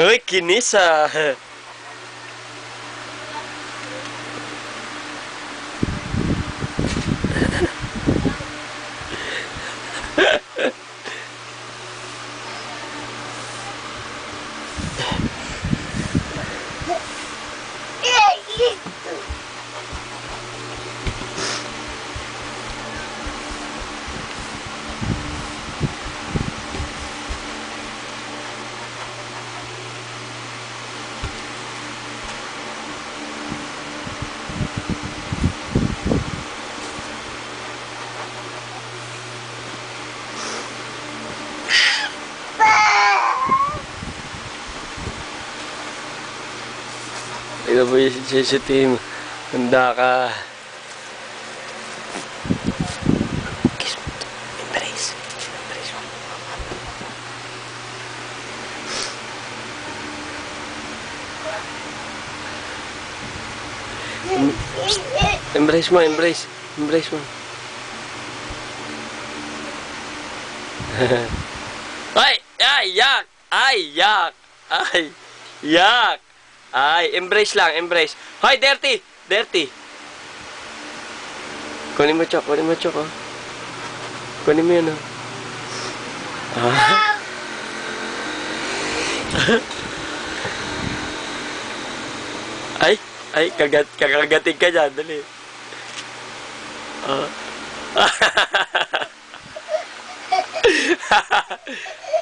Ai, que nessa... CCTV mo. Handa ka. Embrace mo, embrace. Embrace mo. ay! Ay! Yak! Ay! Yak! Ay! Yak! Ay! Embrace lang, embrace. Hoy, dirty! Dirty! Kunin mo, Chok. Kunin mo, Chok, oh. Kunin mo yun, oh. Ah. ay! Ay! Kagat, kakagating ka dyan. Dali. Ah.